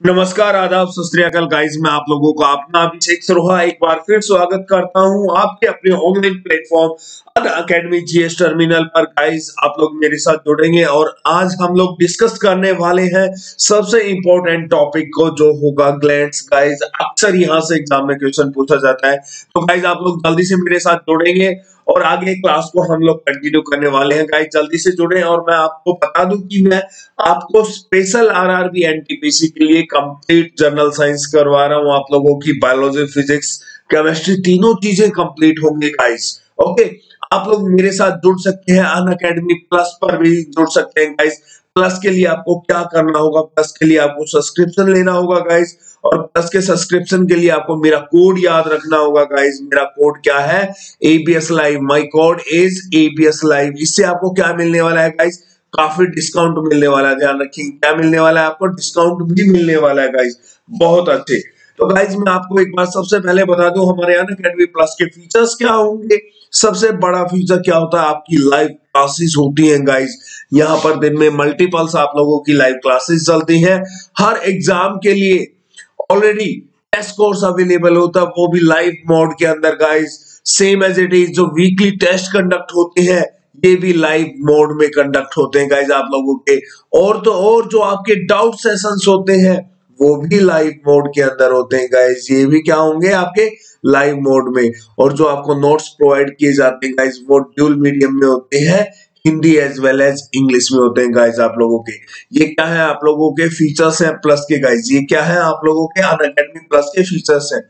नमस्कार, आदाब, सत गाइस मैं आप लोगों को अपना अभिषेक सरोहा एक बार फिर स्वागत करता हूँ आपके अपने online platform academy GS terminal पर। गाइस आप लोग मेरे साथ जुड़ेंगे और आज हम लोग डिस्कस करने वाले हैं सबसे इंपॉर्टेंट टॉपिक को, जो होगा ग्लैंड्स गाइस अक्सर यहाँ से एग्ज़ाम में क्वेश्चन पूछा जाता है। तो गाइज़ आप लोग जल्दी से मेरे साथ जुड़ेंगे और आगे क्लास को हम लोग कंटिन्यू करने वाले हैं। गाइस जल्दी से जुड़े और मैं आपको बता दूँ कि मैं आपको स्पेशल आरआरबी एनटीपीसी के लिए कंप्लीट जनरल साइंस करवा रहा हूँ आप लोगों की बायोलॉजी फिजिक्स केमिस्ट्री तीनों चीज़ें कंप्लीट होंगे गाइस ओके आप लोग मेरे साथ जुड़ सकते हैं अन अकेडमी प्लस पर भी जुड़ सकते हैं गाइस प्लस के लिए आपको क्या करना होगा? प्लस के लिए आपको सब्सक्रिप्शन लेना होगा गाइज़ और प्लस के सब्सक्रिप्शन के लिए आपको मेरा कोड याद रखना होगा गाइज़ मेरा कोड क्या है? ABS live my code is ABS live इससे आपको क्या मिलने वाला है गाइज़ काफ़ी डिस्काउंट मिलने वाला है, ध्यान रखिए। क्या मिलने वाला है आपको? डिस्काउंट भी मिलने वाला है गाइज़ बहुत अच्छे। तो गाइज़ मैं आपको एक बार सबसे पहले बता दूँ, हमारे अन अकेडमी प्लस के फीचर्स क्या होंगे? सबसे बड़ा फीचर क्या होता है? आपकी लाइव क्लासेस होती हैं गाइज़ यहाँ पर दिन में मल्टीपल्स आप लोगों की लाइव क्लासेस चलती हैं। हर एग्ज़ाम के लिए ऑलरेडी टेस्ट कोर्स अवेलेबल होता है, वो भी लाइव मोड के अंदर guys same as it is जो वीकली टेस्ट कंडक्ट होते हैं, ये भी लाइव मोड में कंडक्ट होते हैं गाइज़ आप लोगों के। और तो और जो आपके डाउट सेशंस होते हैं वो भी लाइव मोड के अंदर होते हैं गाइज़ ये भी क्या होंगे आपके लाइव मोड में? और जो आपको नोट्स प्रोवाइड किए जाते हैं गाइज़ वो ड्यूल मीडियम में होते हैं, Hindi as well as English में होते हैं गाइज़ आप लोगों के. ये क्या है आप लोगों के फीचर्स हैं प्लस के गाइज़ ये क्या है आप लोगों के अन अकेडमी प्लस के फीचर्स हैं?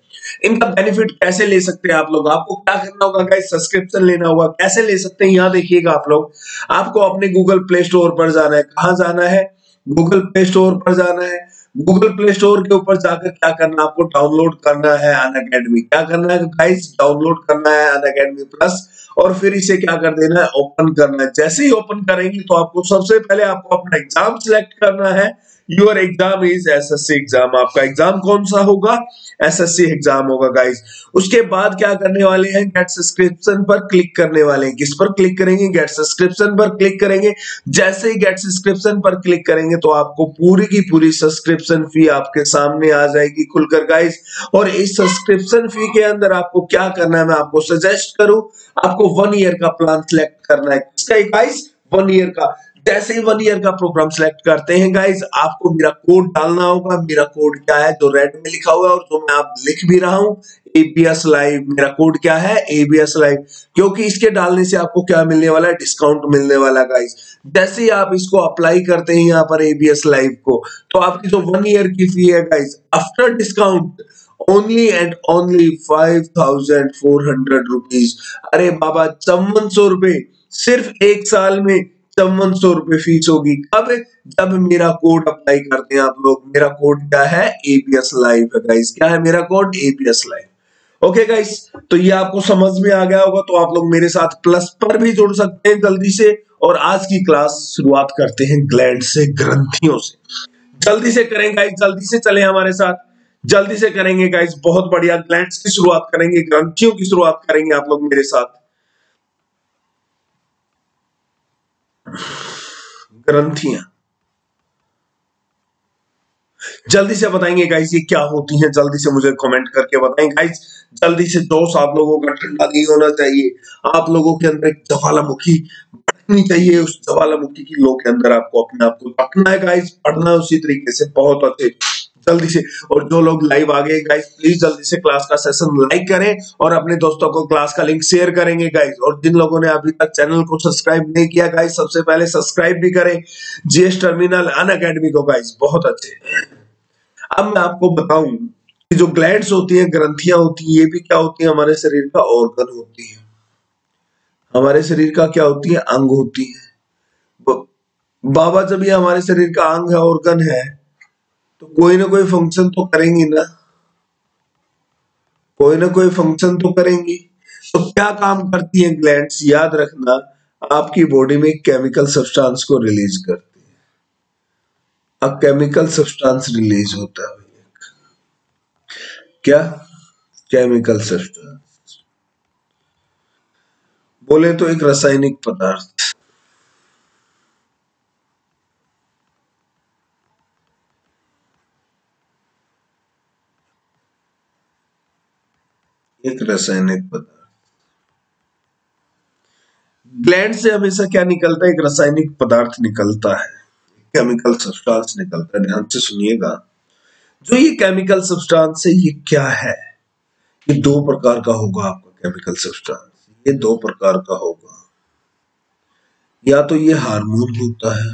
इनका बेनिफिट कैसे ले सकते हैं आप लोग? आपको क्या करना होगा गाइज़ सब्सक्रिप्शन लेना होगा. कैसे ले सकते हैं? यहाँ देखिएगा आप लोग. आपको अपने गूगल प्ले स्टोर पर जाना है. कहाँ जाना है? गूगल प्ले स्टोर पर जाना है. गूगल प्ले स्टोर के ऊपर जाकर क्या करना आपको डाउनलोड करना है अन अकेडमी। क्या करना है? गाइस, डाउनलोड करना है अन अकेडमी प्लस और फिर इसे क्या कर देना है? ओपन करना है। जैसे ही ओपन करेंगे तो आपको सबसे पहले आपको अपना एग्ज़ाम सिलेक्ट करना है। Your exam is SSC exam आपका एग्ज़ाम कौन सा होगा? एसएससी एग्ज़ाम होगा गाइस उसके बाद क्या करने वाले हैं? गेट सब्सक्रिप्शन पर क्लिक करने वाले हैं। किस पर क्लिक करेंगे? गेट सब्सक्रिप्शन पर क्लिक करेंगे। जैसे ही गेट सब्सक्रिप्शन पर क्लिक करेंगे तो आपको पूरी की पूरी सब्सक्रिप्शन फ़ी आपके सामने आ जाएगी खुलकर गाइस और इस सब्सक्रिप्शन फ़ी के अंदर आपको क्या करना है? मैं आपको सजेस्ट करूँ, आपको वन ईयर का प्लान सिलेक्ट करना है। किसका गाइस वन ईयर का। जैसे ही वन ईयर का प्रोग्राम सिलेक्ट करते हैं गाइज़ आपको मेरा कोड डालना होगा. मेरा कोड क्या है? जो रेड में लिखा हुआ है और जो मैं आप लिख भी रहा हूँ. एबीएस लाइव मेरा कोड क्या है? एबीएस लाइव क्योंकि इसके डालने से आपको क्या मिलने वाला है? डिस्काउंट मिलने वाला गाइज़ जैसे ही आप इसको अप्लाई करते हैं यहाँ पर एबीएस लाइव को तो आपकी जो वन ईयर की फ़ी है guys after discount only and only five thousand अरे बाबा, चौवन सौ रुपए सिर्फ़ एक साल में चौवन सौ रुपए फ़ीस होगी। कब जब मेरा कोड अप्लाई करते हैं आप लोग, मेरा कोड क्या है? एबीएस लाइव है गाइस क्या है मेरा code ABS live okay guys तो ये आपको समझ में आ गया होगा तो आप लोग मेरे साथ प्लस पर भी जुड़ सकते हैं जल्दी से। और आज की क्लास शुरुआत करते हैं ग्लैंड से, ग्रंथियों से। जल्दी से करें गाइस जल्दी से चले हमारे साथ। जल्दी से करेंगे गाइस बहुत बढ़िया। ग्लैंड की शुरुआत करेंगे, ग्रंथियों की शुरुआत करेंगे आप लोग मेरे साथ। ग्रंथियाँ। जल्दी से बताएँगे गाइस ये क्या होती हैं? जल्दी से मुझे कमेंट करके बताएँ गाइस जल्दी से जोश आप लोगों का ठंडा नहीं होना चाहिए। आप लोगों के अंदर एक ज्वालामुखी बढ़नी चाहिए, उस ज्वालामुखी की लोग के अंदर आपको अपने आप को रखना है गाइस पढ़ना है उसी तरीके से, बहुत अच्छे। जल्दी से, और जो लोग लाइव आ गए गाइस प्लीज़ जल्दी से क्लास का सेशन लाइक करें और अपने दोस्तों को क्लास का लिंक शेयर करेंगे गाइस और जिन लोगों ने अभी तक चैनल को सब्सक्राइब नहीं किया गाइस सबसे पहले सब्सक्राइब भी करें. जीएस टर्मिनल अन अकेडमी को गाइस बहुत अच्छे अब मैं आपको बताऊँ कि जो ग्लैंड्स होती है, ग्रंथियाँ होती है, ये भी क्या होती है? हमारे शरीर का ऑर्गन होती है। हमारे शरीर का क्या होती है? अंग होती है। बाबा जब ये हमारे शरीर का अंग है ऑर्गन है तो कोई ना कोई फ़ंक्शन तो करेंगी ना। कोई ना कोई फ़ंक्शन तो करेंगी। तो क्या काम करती है ग्लैंड्स याद रखना, आपकी बॉडी में केमिकल सब्सटेंस को रिलीज़ करती है। अब केमिकल सब्सटेंस रिलीज़ होता है क्या? केमिकल सब्सटेंस बोले तो एक रासायनिक पदार्थ। एक रासायनिक पदार्थ ग्लैंड से हमेशा क्या निकलता है? एक रासायनिक पदार्थ निकलता है। केमिकल सब्सटेंस निकलता है, ध्यान से सुनिएगा। जो ये केमिकल सब्सटेंस है, ये क्या है? ये दो प्रकार का होगा आपका केमिकल सब्सटेंस ये दो प्रकार का होगा। या तो ये हार्मोन होता है,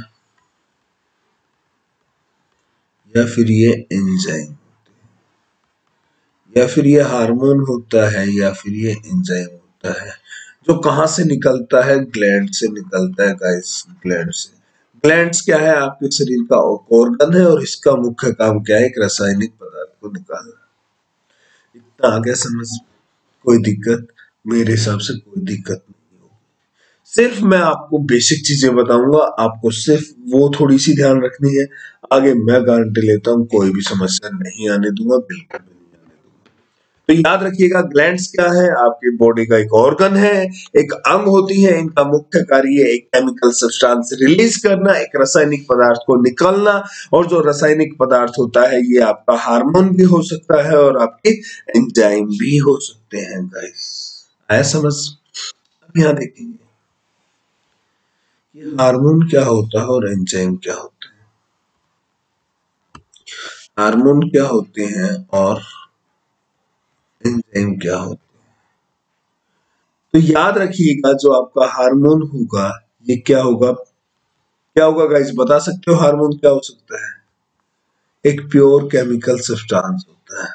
या फिर ये एंजाइम या फिर ये हार्मोन होता है या फिर ये एंजाइम होता है, जो कहाँ से निकलता है? ग्लैंड से निकलता है गाइस ग्लैंड से। ग्लैंड्स क्या है? आपके शरीर का ऑर्गन है और इसका मुख्य काम क्या है? एक रासायनिक पदार्थ को निकालना। इतना आगे समझ, कोई दिक्कत? मेरे हिसाब से कोई दिक्कत नहीं होगी। सिर्फ़ मैं आपको बेसिक चीज़ें बताऊँगा, आपको सिर्फ़ वो थोड़ी सी ध्यान रखनी है। आगे मैं गारंटी लेता हूँ, कोई भी समस्या नहीं आने दूँगा, बिल्कुल तो याद रखिएगा ग्लैंड्स क्या है? आपकी बॉडी का एक ऑर्गन है, एक अंग होती है, इनका मुख्य कार्य एक केमिकल सब्सटेंस रिलीज़ करना, एक रासायनिक पदार्थ को निकलना, और जो रासायनिक पदार्थ होता है, ये आपका हार्मोन भी हो सकता है और आपके एंजाइम भी हो सकते हैं गाइस आया समझ? अब यहाँ देखेंगे। ये हार्मोन क्या होता है और एंजाइम क्या होता है? हार्मोन क्या होते हैं और एंजाइम क्या होते हैं? तो याद रखिएगा, जो आपका हार्मोन होगा, ये क्या होगा? क्या होगा गाइस बता सकते हो हार्मोन क्या हो सकता है? एक प्योर केमिकल सब्सटेंस होता है।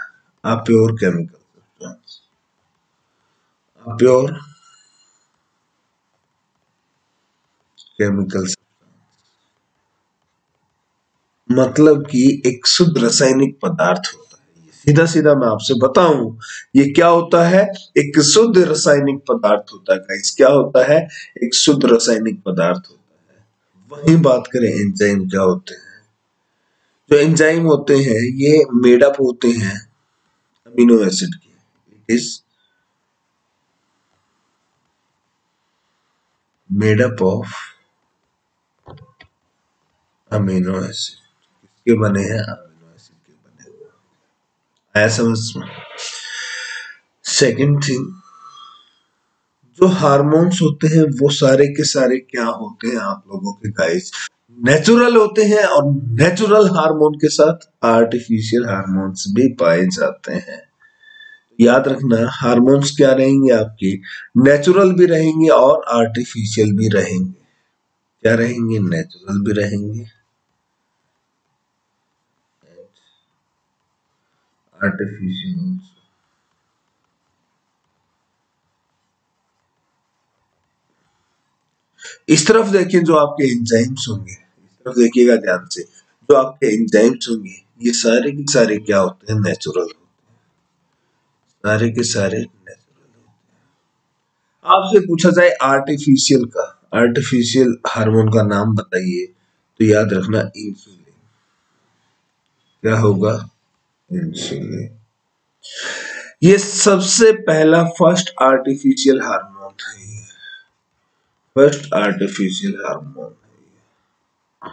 आप प्योर केमिकल सब्सटेंस आप प्योर केमिकल मतलब कि एक शुद्ध रासायनिक पदार्थ हो सीधा सीधा मैं आपसे बताऊँ, ये क्या होता है? एक शुद्ध रासायनिक पदार्थ होता है गाइस क्या होता है? एक शुद्ध रासायनिक पदार्थ होता है। वही बात करें एंजाइम क्या होते हैं? जो एंजाइम होते हैं, ये मेडअप होते हैं अमीनो एसिड के। It is made up of amino acid किसके बने हैं? आया समझ में सेकेंड थिंग जो हार्मोन्स होते हैं, वो सारे के सारे क्या होते हैं आप लोगों के गाइस नेचुरल होते हैं और नेचुरल हार्मोन के साथ आर्टिफिशियल हार्मोन्स भी पाए जाते हैं। याद रखना हार्मोन्स क्या रहेंगे आपके? नेचुरल भी रहेंगे और आर्टिफिशियल भी रहेंगे। क्या रहेंगे? नेचुरल भी रहेंगे। Artificial also. इस तरफ़ देखिए जो आपके एंजाइम्स होंगे, इस तरफ़ देखिएगा ध्यान से, जो आपके एंजाइम्स होंगे, ये सारे के सारे क्या होते हैं? नेचुरल होते हैं। सारे के सारे नेचुरल होते हैं। आपसे पूछा जाए आर्टिफिशियल का आर्टिफिशियल हार्मोन का नाम बताइए तो याद रखना इंसुलिन क्या होगा? इंसुलिन ये सबसे पहला फ़र्स्ट आर्टिफिशियल हार्मोन है फ़र्स्ट आर्टिफिशियल हार्मोन है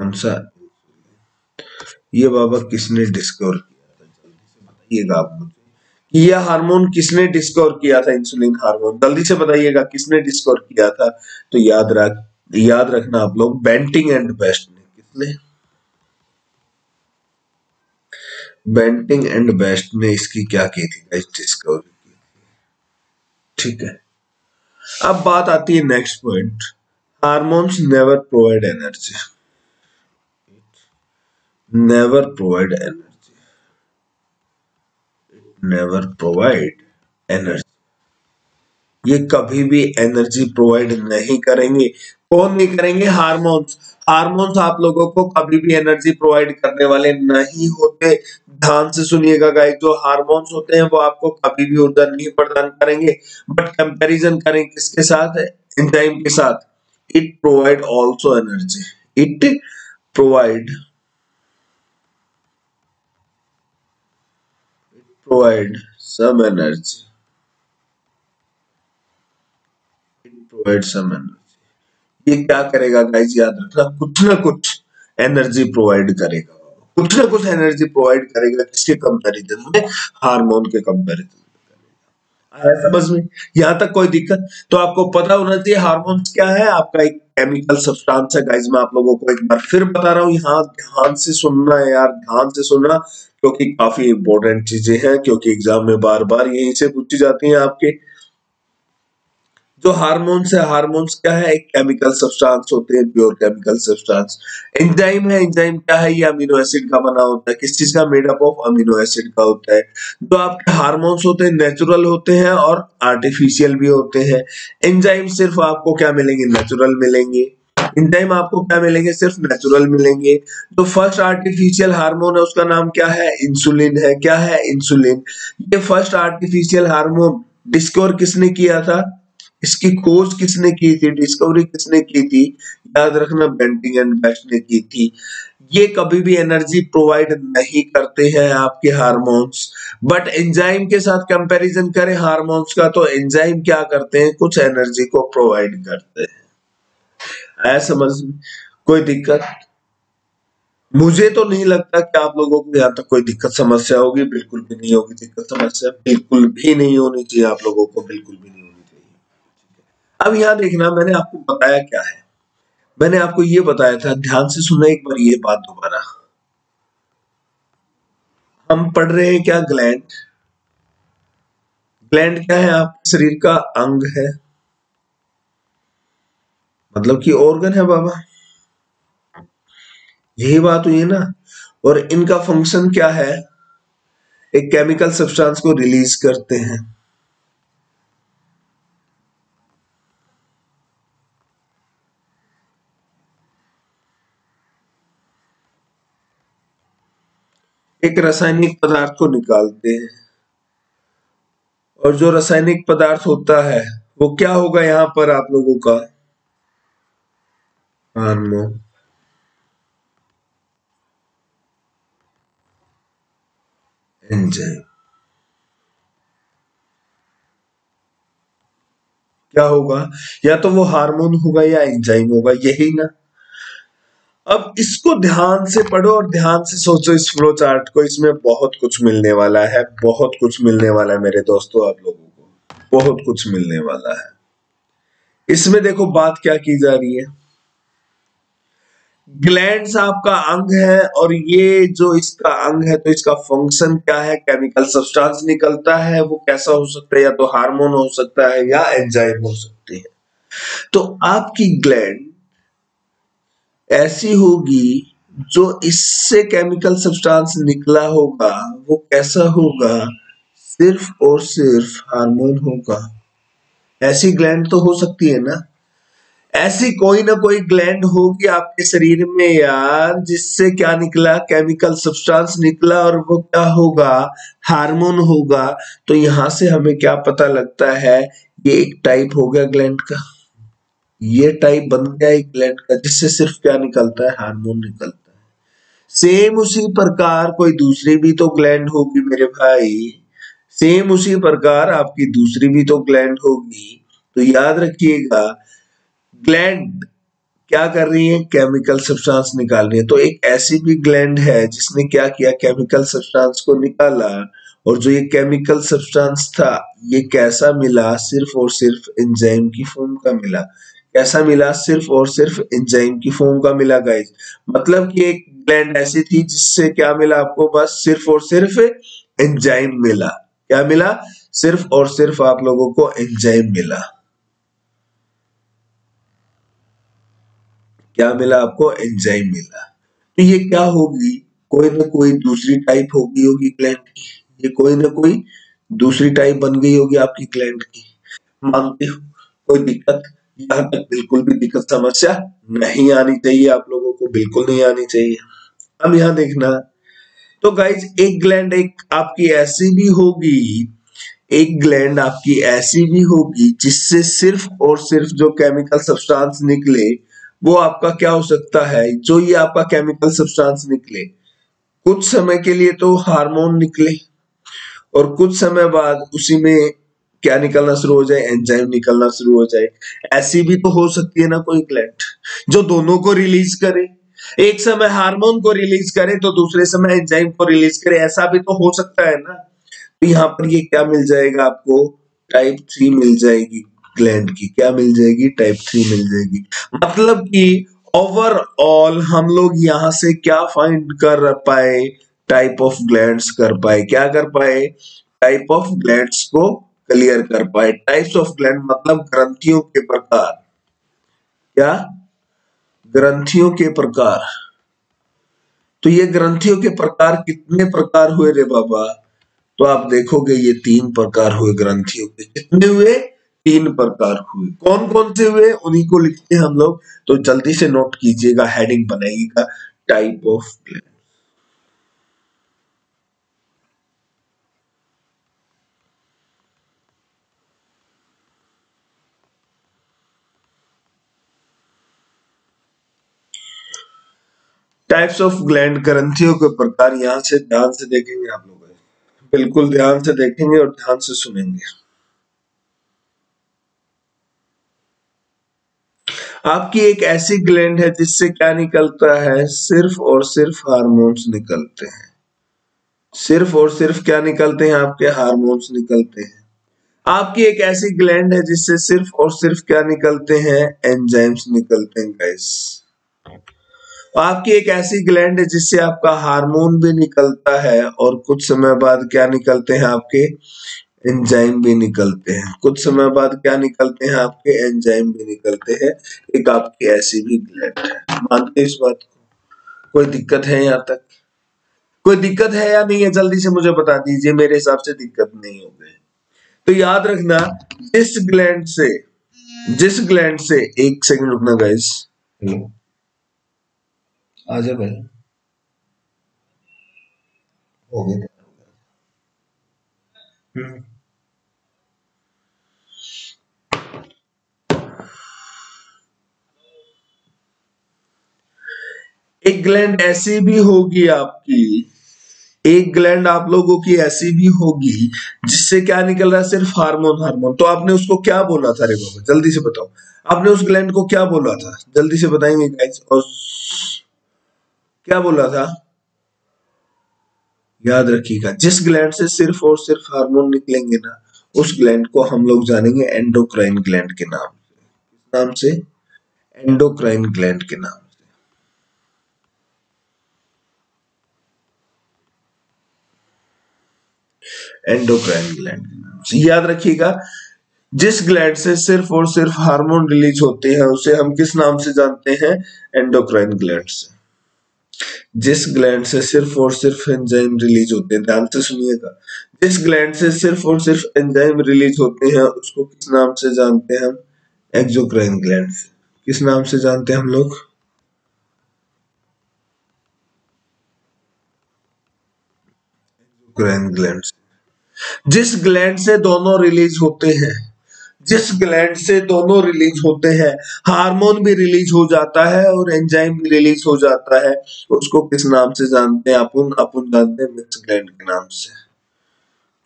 कौन सा? ये बाबा किसने डिस्कवर किया था? जल्दी से बताइएगा आप मुझे। ये हार्मोन किसने डिस्कवर किया था इंसुलिन हार्मोन जल्दी से बताइएगा, किसने डिस्कवर किया था? तो याद रख, याद रखना आप लोग बेंटिंग एंड बेस्ट ने किसने बेंटिंग एंड बेस्ट ने इसकी क्या की थी डिस्कवरी की थी। ठीक है। अब बात आती है next point hormones never provide energy never provide energy never provide energy ये कभी भी एनर्जी प्रोवाइड नहीं करेंगे कौन नहीं करेंगे? हार्मोन्स। हार्मोन्स आप लोगों को कभी भी एनर्जी प्रोवाइड करने वाले नहीं होते। ध्यान से सुनिएगा गाइस जो हार्मोन्स होते हैं वो आपको कभी भी ऊर्जा नहीं प्रदान करेंगे। बट कंपैरिजन करें किसके साथ? एंजाइम के साथ। It provide also energy it provide provide some energy it provide some energy ये क्या करेगा गाइस याद रखना, कुछ ना कुछ एनर्जी प्रोवाइड करेगा। कुछ ना कुछ एनर्जी प्रोवाइड करेगा किसके कंपैरिजन में? हार्मोन के कंपैरिजन समझ में? यहाँ तक कोई दिक्कत? तो आपको पता होना चाहिए हार्मोन्स क्या है? आपका एक केमिकल सब्सटेंस है गाइस मैं आप लोगों को एक बार फिर बता रहा हूँ, यहाँ ध्यान से सुनना है यार, ध्यान से सुनना, क्योंकि काफ़ी इंपॉर्टेंट चीज़ें हैं, क्योंकि एग्ज़ाम में बार बार यहीं से पूछी जाती हैं आपके। जो हार्मोन्स है हार्मोन्स क्या है? एक केमिकल सब्सटेंस होते हैं प्योर केमिकल सब्सटेंस एंजाइम है एंजाइम क्या है? ये अमीनो एसिड का बना होता है। किस चीज़ का? Made up of amino acid का होता है। जो आपके हार्मोन्स होते हैं नेचुरल होते हैं और आर्टिफिशियल भी होते हैं। एंजाइम सिर्फ़ आपको क्या मिलेंगे? नेचुरल मिलेंगे। एंजाइम आपको क्या मिलेंगे? सिर्फ़ नेचुरल मिलेंगे। तो फ़र्स्ट आर्टिफिशियल हार्मोन है, उसका नाम क्या है? इंसुलिन है। क्या है? इंसुलिन ये फ़र्स्ट आर्टिफिशियल हार्मोन डिस्कवर किसने किया था? इसकी खोज किसने की थी? डिस्कवरी किसने की थी? याद रखना बेंटिंग एंड बेस्ट ने की थी। ये कभी भी एनर्जी प्रोवाइड नहीं करते हैं आपके हार्मोन्स बट एंजाइम के साथ कंपैरिजन करें हार्मोन्स का तो एंजाइम क्या करते हैं? कुछ एनर्जी को प्रोवाइड करते हैं। ऐसा समझ कोई दिक्कत? मुझे तो नहीं लगता कि आप लोगों को यहाँ तक कोई दिक्कत, समस्या होगी। बिल्कुल भी नहीं होगी दिक्कत, समस्या बिल्कुल भी नहीं होनी चाहिए आप लोगों को, बिल्कुल भी नहीं अब यहाँ देखना मैंने आपको बताया क्या है। मैंने आपको ये बताया था, ध्यान से सुनना एक बार ये बात दोबारा। हम पढ़ रहे हैं क्या ग्लैंड? ग्लैंड क्या है? आपके शरीर का अंग है। मतलब कि ऑर्गन है बाबा। यही बात हुई है ना। और इनका फ़ंक्शन क्या है? एक केमिकल सब्सटेंस को रिलीज़ करते हैं। एक रासायनिक पदार्थ को निकालते हैं। और जो रासायनिक पदार्थ होता है, वो क्या होगा यहाँ पर आप लोगों का? Hormone enzyme. क्या होगा? या तो वो हार्मोन होगा या एंजाइम होगा, यही ना। अब इसको ध्यान से पढ़ो और ध्यान से सोचो इस फ्लो चार्ट को। इसमें बहुत कुछ मिलने वाला है, बहुत कुछ मिलने वाला है मेरे दोस्तों, आप लोगों को। बहुत कुछ मिलने वाला है। इसमें देखो बात क्या की जा रही है। ग्लैंड्स आपका अंग है और ये जो इसका अंग है तो इसका फ़ंक्शन क्या है? केमिकल सब्सटेंस निकलता है, वो कैसा हो सकता है? या तो हार्मोन हो सकता है, या एंजाइम हो सकती है। तो आपकी ग्लैंड ऐसी होगी जो इससे केमिकल सब्सटेंस निकला होगा, वो कैसा होगा? सिर्फ़ और सिर्फ़ हार्मोन होगा। ऐसी ग्लैंड तो हो सकती है ना? ऐसी कोई ना कोई ग्लैंड होगी आपके शरीर में यार, जिससे क्या निकला? केमिकल सब्सटेंस निकला और वो क्या होगा? हार्मोन होगा। तो यहाँ से हमें क्या पता लगता है? ये एक टाइप हो गया ग्लैंड का। ये टाइप बन गया एक ग्लैंड का, जिससे सिर्फ़ क्या निकलता है? हार्मोन निकलता है। सेम उसी प्रकार कोई दूसरी भी तो ग्लैंड होगी मेरे भाई। सेम उसी प्रकार आपकी दूसरी भी तो ग्लैंड होगी। तो याद रखिएगा ग्लैंड क्या कर रही है? केमिकल सब्सटेंस निकाल रही है। तो एक ऐसी भी ग्लैंड है जिसने क्या किया? केमिकल सब्सटेंस को निकाला और जो ये केमिकल सब्सटेंस था, ये कैसा मिला? सिर्फ़ और सिर्फ़ एंजाइम की फॉर्म का मिला। कैसा मिला? सिर्फ़ और सिर्फ़ एंजाइम की फॉर्म का मिला गाइस मतलब कि एक ग्लैंड ऐसी थी जिससे क्या मिला आपको? बस सिर्फ़ और सिर्फ़ एंजाइम मिला। क्या मिला? सिर्फ़ और सिर्फ़ आप लोगों को एंजाइम मिला। क्या मिला आपको? एंजाइम मिला। तो ये क्या होगी? कोई ना कोई दूसरी टाइप होगी होगी ग्लैंड की। ये कोई ना कोई दूसरी टाइप बन गई होगी आपकी ग्लैंड की। मानती हूँ? कोई दिक्कत यहाँ तक बिल्कुल भी दिक्कत समस्या नहीं आनी चाहिए, आप लोगों को बिल्कुल नहीं आनी चाहिए। अब यहाँ देखना तो गाइज़ एक ग्लैंड एक आपकी ऐसी भी होगी, एक ग्लैंड आपकी ऐसी भी होगी जिससे सिर्फ़ और सिर्फ़ जो केमिकल सब्सटेंस निकले, वो आपका क्या हो सकता है? जो ये आपका केमिकल सब्सटेंस निकले, कुछ समय के लिए तो हार्मोन निकले, और कुछ समय बाद उसी में क्या निकलना शुरू हो जाए एंजाइम निकलना शुरू हो जाए। ऐसी भी तो हो सकती है ना कोई ग्लैंड जो दोनों को रिलीज़ करे। एक समय हार्मोन को रिलीज़ करे तो दूसरे समय एंजाइम को रिलीज़ करे। ऐसा भी तो हो सकता है ना। तो यहाँ पर ये क्या मिल जाएगा आपको? टाइप थ्री मिल जाएगी ग्लैंड की। क्या मिल जाएगी? टाइप थ्री मिल जाएगी। मतलब कि ओवरऑल हम लोग यहाँ से क्या फाइंड कर पाए? टाइप ऑफ़ ग्लैंड्स कर पाए। क्या कर पाए? टाइप ऑफ़ ग्लैंड्स को क्लियर कर पाए। टाइप्स ऑफ़ ग्लैंड मतलब ग्रंथियों के प्रकार। क्या? ग्रंथियों के प्रकार। तो ये ग्रंथियों के प्रकार कितने प्रकार हुए रे बाबा? तो आप देखोगे ये तीन प्रकार हुए ग्रंथियों के। कितने हुए? तीन प्रकार हुए। कौन कौन से हुए? उन्हीं को लिखते हैं हम लोग। तो जल्दी से नोट कीजिएगा हेडिंग बनाइएगा type of gland types of gland ग्रंथियों के प्रकार यहाँ से ध्यान से देखेंगे आप लोग। बिल्कुल ध्यान से देखेंगे और ध्यान से सुनेंगे। आपकी एक ऐसी ग्लैंड है जिससे क्या निकलता है? सिर्फ़ और सिर्फ़ हार्मोन्स निकलते हैं। सिर्फ़ और सिर्फ़ क्या निकलते हैं? आपके हार्मोन्स निकलते हैं। आपकी एक ऐसी ग्लैंड है जिससे सिर्फ़ और सिर्फ़ क्या निकलते हैं? एंजाइम्स निकलते हैं गाइस आपकी एक ऐसी ग्लैंड है जिससे आपका हार्मोन भी निकलता है और कुछ समय बाद क्या निकलते हैं आपके? एंजाइम भी निकलते हैं। कुछ समय बाद क्या निकलते हैं आपके? एंजाइम भी निकलते हैं। एक आपकी ऐसी भी ग्लैंड है। मानते इस बात को? कोई दिक्कत है यहाँ तक? कोई दिक्कत है या नहीं है? जल्दी से मुझे बता दीजिए। मेरे हिसाब से दिक्कत नहीं हो गई। तो याद रखना, जिस ग्लैंड से, जिस ग्लैंड से एक सेकंड रुकना गाइस आ जा भाई। हो गया। हम्म। एक ग्लैंड ऐसी भी होगी आपकी। एक ग्लैंड आप लोगों की ऐसी भी होगी, जिससे क्या निकल रहा है? सिर्फ़ हार्मोन हार्मोन तो आपने उसको क्या बोला था रे बाबा? जल्दी से बताओ। आपने उस ग्लैंड को क्या बोला था? जल्दी से बताएँगे गाइस और क्या बोला था? याद रखिएगा, जिस ग्लैंड से सिर्फ़ और सिर्फ़ हार्मोन निकलेंगे ना, उस ग्लैंड को हम लोग जानेंगे एंडोक्राइन ग्लैंड के नाम से। किस नाम से? एंडोक्राइन ग्लैंड के नाम से। एंडोक्राइन ग्लैंड के नाम से। याद रखिएगा, जिस ग्लैंड से सिर्फ़ और सिर्फ़ हार्मोन रिलीज़ होते हैं, उसे हम किस नाम से जानते हैं? एंडोक्राइन ग्लैंड से। जिस ग्लैंड से सिर्फ़ और सिर्फ़ एंजाइम रिलीज़ होते हैं, ध्यान से सुनिएगा। जिस ग्लैंड से सिर्फ़ और सिर्फ़ एंजाइम रिलीज़ होते हैं, उसको किस नाम से जानते हैं हम? एक्सोक्राइन ग्लैंड किस नाम से जानते हैं हम लोग? ग्लैंड जिस ग्लैंड से दोनों रिलीज़ होते हैं जिस ग्लैंड से दोनों रिलीज़ होते हैं हार्मोन भी रिलीज़ हो जाता है और एंजाइम भी रिलीज़ हो जाता है। उसको किस नाम से जानते हैं अपन? अपन जानते हैं मिक्स ग्लैंड के नाम से।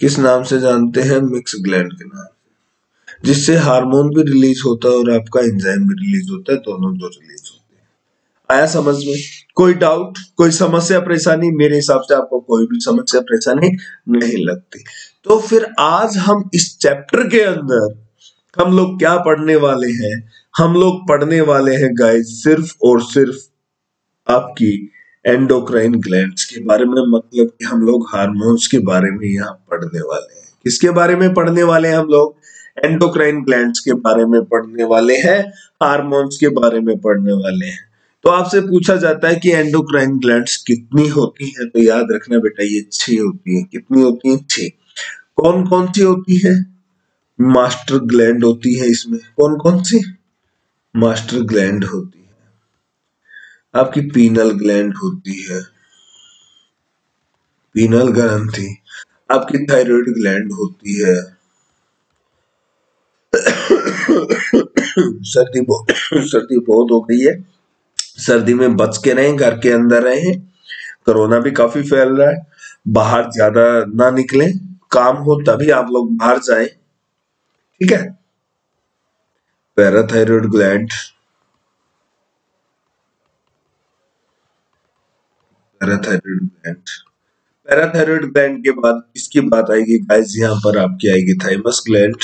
किस नाम से जानते हैं? मिक्स ग्लैंड के नाम से। जिससे हार्मोन भी रिलीज़ होता है और आपका एंजाइम भी रिलीज़ होता है, दोनों दो रिलीज़ होते हैं। आया समझ में? कोई डाउट कोई समस्या, परेशानी? मेरे हिसाब से आपको कोई भी समस्या, परेशानी नहीं लगती। तो फिर आज हम इस चैप्टर के अंदर हम लोग क्या पढ़ने वाले हैं? हम लोग पढ़ने वाले हैं गाइस सिर्फ़ और सिर्फ़ आपकी एंडोक्राइन ग्लैंड्स के बारे में मतलब कि हम लोग हार्मोन्स के बारे में यहाँ पढ़ने वाले हैं। किसके बारे में पढ़ने वाले हैं हम लोग? एंडोक्राइन ग्लैंड्स के बारे में पढ़ने वाले हैं हार्मोन्स के बारे में पढ़ने वाले हैं। तो आपसे पूछा जाता है कि एंडोक्राइन ग्लैंड्स कितनी होती हैं? तो याद रखना बेटा, ये छह होती है। कितनी होती है? छह। कौन कौन सी होती है? मास्टर ग्लैंड होती है इसमें। कौन कौन सी? मास्टर ग्लैंड होती है। आपकी पीनल ग्लैंड होती है। पीनल ग्रंथि। आपकी थायराइड ग्लैंड होती है। सर्दी बहुत सर्दी बहुत हो गई है। सर्दी में बच के रहें, घर के अंदर रहें। कोरोना भी काफ़ी फैल रहा है। बाहर ज़्यादा ना निकलें। काम हो तभी आप लोग बाहर जाएँ। ठीक है? Parathyroid gland. Parathyroid gland. Parathyroid gland के बाद किसकी बात आएगी? गाइस यहाँ पर आपकी आएगी थाइमस ग्लैंड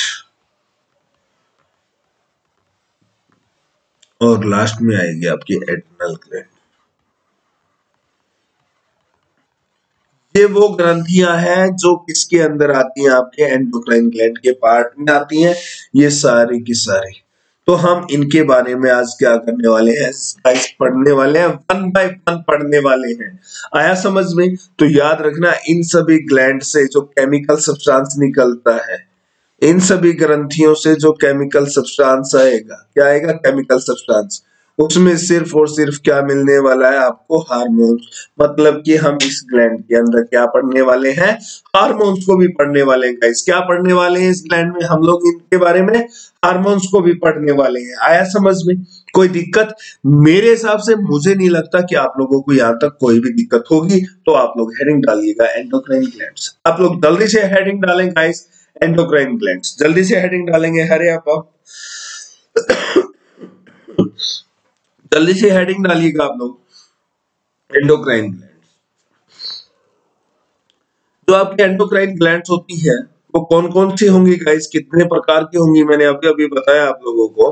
और लास्ट में आएगी आपकी एडनल ग्लैंड ये वो ग्रंथियाँ हैं जो किसके अंदर आती हैं? आपके एंडोक्राइन ग्लैंड के पार्ट में आती हैं। ये सारी की सारी। तो हम इनके बारे में आज क्या करने वाले हैं? पढ़ने वाले हैं। वन बाय वन पढ़ने वाले हैं। आया समझ में? तो याद रखना, इन सभी ग्लैंड से जो केमिकल सब्सटेंस निकलता है, इन सभी ग्रंथियों से जो केमिकल सब्सटेंस आएगा, क्या आएगा? केमिकल सब्सटेंस उसमें सिर्फ़ और सिर्फ़ क्या मिलने वाला है आपको? हार्मोन्स मतलब कि हम इस ग्लैंड के अंदर क्या पढ़ने वाले हैं? हार्मोन्स को भी पढ़ने वाले हैं गाइस क्या पढ़ने वाले हैं इस ग्लैंड में? हम लोग इनके बारे में हार्मोन्स को भी पढ़ने वाले हैं। आया समझ में? कोई दिक्कत? मेरे हिसाब से मुझे नहीं लगता कि आप लोगों को यहाँ तक कोई भी दिक्कत होगी। तो आप लोग हेडिंग डालिएगा एंडोक्राइन ग्लैंड आप लोग जल्दी से हेडिंग डालें गाइस एंडोक्राइन ग्लैंड जल्दी से हेडिंग डालेंगे। हरे आप जल्दी से हेडिंग डालिएगा आप लोग। एंडोक्राइन ग्लैंड जो आपकी एंडोक्राइन ग्लैंड होती है, वो कौन कौन सी होंगी गाइस कितने प्रकार की होंगी? मैंने अभी अभी बताया आप लोगों को।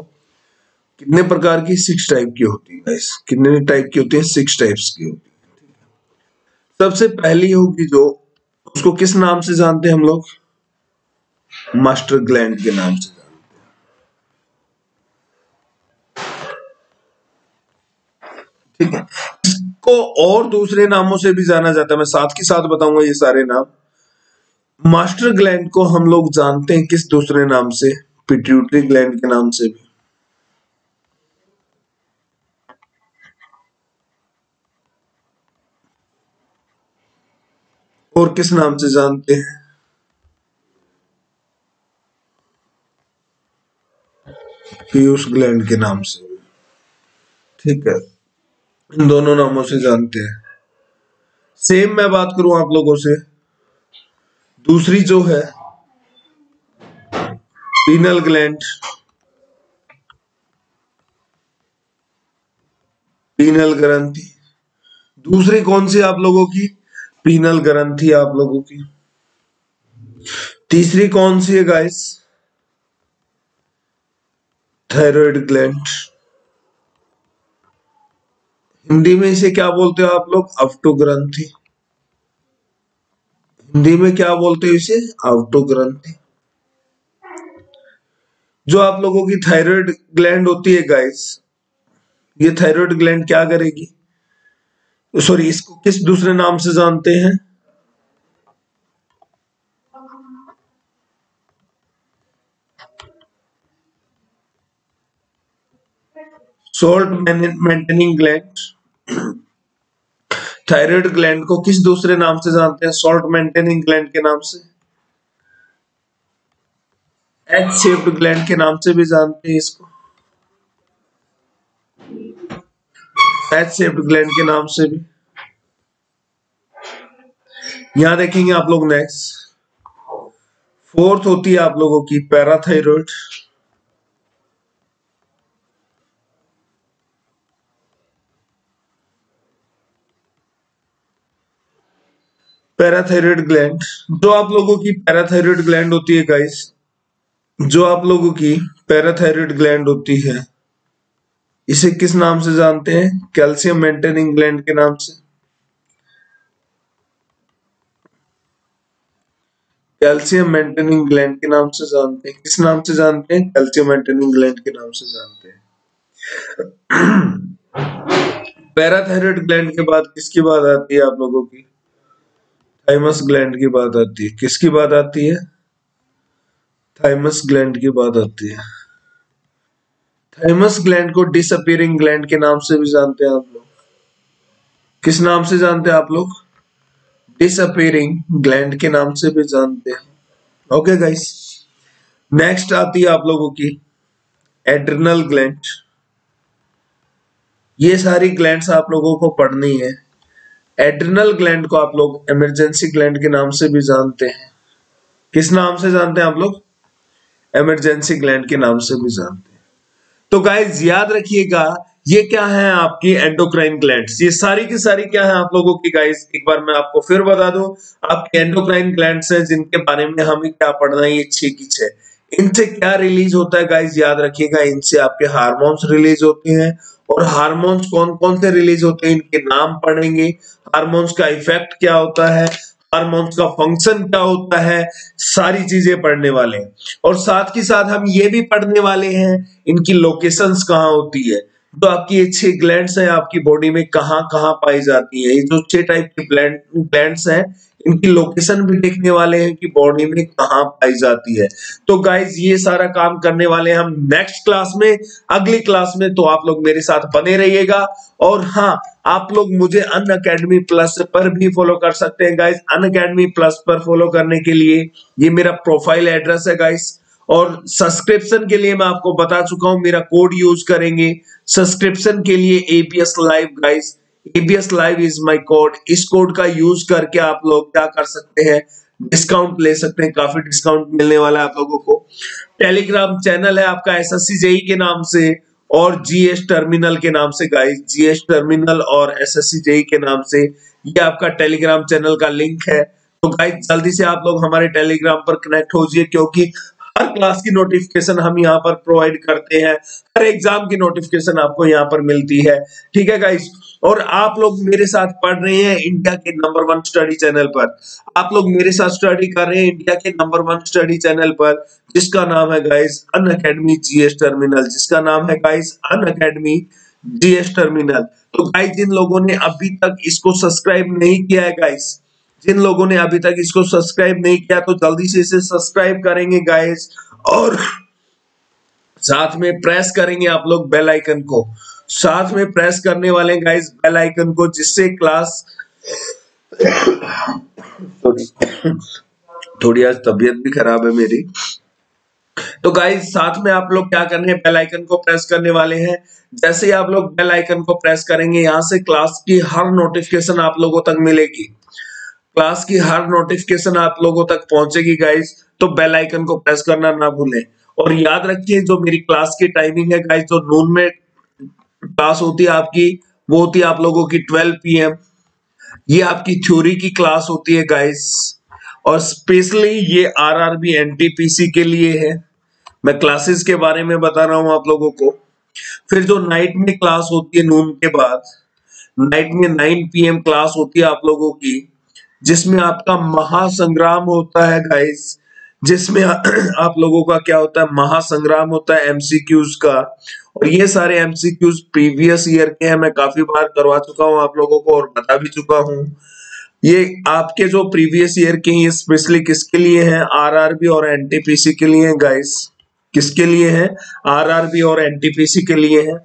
कितने प्रकार की सिक्स टाइप की होती है गाइस कितने टाइप की होती है? सिक्स टाइप्स की होती है सबसे पहली होगी जो, उसको किस नाम से जानते हैं हम लोग? मास्टर ग्लैंड के नाम से ठीक है इसको और दूसरे नामों से भी जाना जाता है। मैं साथ के साथ बताऊँगा ये सारे नाम। मास्टर ग्लैंड को हम लोग जानते हैं किस दूसरे नाम से? पिट्यूटरी ग्लैंड के नाम से भी। और किस नाम से जानते हैं? पीयूष ग्लैंड के नाम से ठीक है। इन दोनों नामों से जानते हैं। सेम मैं बात करूँ आप लोगों से। दूसरी जो है पीनल ग्लैंड पीनल ग्रंथि दूसरी कौन सी आप लोगों की? पीनल ग्रंथि आप लोगों की। तीसरी कौन सी है गाइस थायराइड ग्लैंड हिंदी में इसे क्या बोलते हो आप लोग? अवटो ग्रंथि हिंदी में क्या बोलते हो इसे? अवटो ग्रंथि जो आप लोगों की थायराइड ग्लैंड होती है गाइस ये थायराइड ग्लैंड क्या करेगी? सॉरी इसको किस दूसरे नाम से जानते हैं? Salt maintaining gland. Thyroid gland को किस दूसरे नाम से जानते हैं? सॉल्ट मेंटेनिंग ग्लैंड के नाम से। एच शेप्ड ग्लैंड के नाम से भी जानते हैं इसको। एच शेप्ड ग्लैंड के नाम से भी। यहाँ देखेंगे आप लोग नेक्स्ट फोर्थ होती है आप लोगों की, पैराथायरॉइड। पैराथायरॉयड ग्लैंड जो आप लोगों की पैराथायरॉयड ग्लैंड होती है गाइस जो आप लोगों की पैराथायरॉयड ग्लैंड होती है, इसे किस नाम से जानते हैं? कैल्शियम मेंटेनिंग ग्लैंड के नाम से। कैल्शियम मेंटेनिंग ग्लैंड के नाम से जानते हैं। किस नाम से जानते हैं? कैल्शियम मेंटेनिंग ग्लैंड के नाम से जानते हैं। पैराथायरॉयड ग्लैंड के बाद किसकी बात आती है आप लोगों की? थाइमस ग्लैंड की बात आती है। किसकी बात आती है? थाइमस ग्लैंड की बात आती है। थाइमस ग्लैंड को डिसअपियरिंग ग्लैंड के नाम से भी जानते हैं आप लोग। किस नाम से जानते हैं आप लोग? डिसअपियरिंग ग्लैंड के नाम से भी जानते हैं। ओके गाइस नेक्स्ट आती है आप लोगों की एड्रिनल ग्लैंड ये सारी ग्लैंड्स आप लोगों को पढ़नी है। एड्रिनल ग्लैंड को आप लोग इमरजेंसी ग्लैंड के नाम से भी जानते हैं। किस नाम से जानते हैं आप लोग? इमरजेंसी ग्लैंड के नाम से भी जानते हैं। तो गाइज़ याद रखिएगा, ये क्या है आपकी एंडोक्राइन ग्लैंड ये सारी की सारी क्या है आप लोगों की गाइस एक बार मैं आपको फिर बता दूँ, आपके एंडोक्राइन ग्लैंड्स है जिनके बारे में हमें क्या पढ़ना है, ये छह की छह। इनसे क्या रिलीज़ होता है गाइस याद रखिएगा, इनसे आपके हार्मोन्स रिलीज़ होते हैं। और हार्मोन्स कौन कौन से रिलीज़ होते हैं? इनके नाम पढ़ेंगे। हार्मोन्स का इफ़ेक्ट क्या होता है? हार्मोन्स का फ़ंक्शन क्या होता है? सारी चीज़ें पढ़ने वाले हैं। और साथ के साथ हम ये भी पढ़ने वाले हैं, इनकी लोकेशंस कहाँ होती है? तो आपकी ये छह ग्लैंड्स है, आपकी बॉडी में कहाँ कहाँ पाई जाती है? ये जो छह टाइप की ग्लैंड्स हैं इनकी लोकेशन भी देखने वाले हैं कि बॉडी में कहाँ पाई जाती है। तो गाइज़ ये सारा काम करने वाले हम नेक्स्ट क्लास में। अगली क्लास में तो आप लोग मेरे साथ बने रहिएगा। और हाँ आप लोग मुझे अन अकेडमी प्लस पर भी फॉलो कर सकते हैं गाइज़ अन अकेडमी प्लस पर फॉलो करने के लिए ये मेरा प्रोफ़ाइल एड्रेस है गाइज़ और सब्सक्रिप्शन के लिए मैं आपको बता चुका हूँ, मेरा कोड यूज़ करेंगे। सब्सक्रिप्शन के लिए APS live guys APS live is my code इस कोड का यूज़ करके आप लोग क्या कर सकते हैं? डिस्काउंट ले सकते हैं। काफ़ी डिस्काउंट मिलने वाला है आप लोगों को। टेलीग्राम चैनल है आपका एस एस जेई के नाम से और जीएस टर्मिनल के नाम से गाइस जीएस टर्मिनल और एस एस जेई के नाम से ये आपका टेलीग्राम चैनल का लिंक है। तो गाइस जल्दी से आप लोग हमारे टेलीग्राम पर कनेक्ट हो जाइए क्योंकि हर क्लास की नोटिफिकेशन हम यहाँ पर प्रोवाइड करते हैं। हर एग्ज़ाम की नोटिफिकेशन आपको यहाँ पर मिलती है। ठीक है गाइस और आप लोग मेरे साथ पढ़ रहे हैं इंडिया के नंबर वन स्टडी चैनल पर। आप लोग मेरे साथ स्टडी कर रहे हैं इंडिया के नंबर वन स्टडी चैनल पर, जिसका नाम है guys Unacademy GS terminal जिसका नाम है guys Unacademy GS terminal तो गाइस जिन लोगों ने अभी तक इसको सब्सक्राइब नहीं किया है गाइस जिन लोगों ने अभी तक इसको सब्सक्राइब नहीं किया तो जल्दी से इसे सब्सक्राइब करेंगे गाइस और साथ में प्रेस करेंगे आप लोग बेल आइकन को। साथ में प्रेस करने वाले गाइस बेल आइकन को जिससे क्लास थोड़ी आज तबीयत भी खराब है मेरी। तो गाइस साथ में आप लोग क्या करने हैं? बेल आइकन को प्रेस करने वाले हैं। जैसे ही आप लोग बेल आइकन को प्रेस करेंगे, यहाँ से क्लास की हर नोटिफिकेशन आप लोगों तक मिलेगी। क्लास की हर नोटिफिकेशन आप लोगों तक पहुंचेगी गाइस तो बेल आइकन को प्रेस करना ना भूलें। और याद रखिए, जो मेरी क्लास की टाइमिंग है गाइस जो नून में क्लास होती है आपकी, वो होती है आप लोगों की 12 पीएम ये आपकी थ्योरी की क्लास होती है गाइस और स्पेशली ये आरआरबी एनटीपीसी के लिए है. मैं क्लासेस के बारे में बता रहा हूँ आप लोगों को. फिर जो नाइट में क्लास होती है नून के बाद नाइट में 9 पीएम क्लास होती है आप लोगों की, जिसमें आपका महासंग्राम होता है गाइस जिसमें आप लोगों का क्या होता है, महासंग्राम होता है एमसीक्यूज का। और ये सारे एमसीक्यूज प्रीवियस ईयर के हैं, मैं काफ़ी बार करवा चुका हूँ आप लोगों को और बता भी चुका हूँ। ये आपके जो प्रीवियस ईयर के हैं स्पेशली किसके लिए हैं? आरआरबी और एनटीपीसी के लिए गाइस किसके लिए है? आरआरबी और एनटीपीसी के लिए है।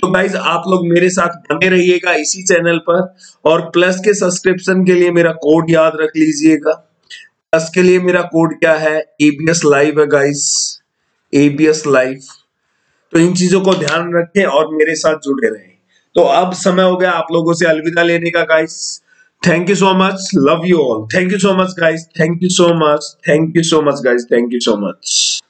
तो गाइज़ आप लोग मेरे साथ बने रहिएगा इसी चैनल पर और प्लस के सब्सक्रिप्शन के लिए मेरा कोड याद रख लीजिएगा। प्लस के लिए मेरा कोड क्या है? एबीएस लाइव है गाइस एबीएस लाइव तो इन चीज़ों को ध्यान रखें और मेरे साथ जुड़े रहें। तो अब समय हो गया आप लोगों से अलविदा लेने का guys thank you so much love you all thank you so much guys thank you so much thank you so much guys thank you so much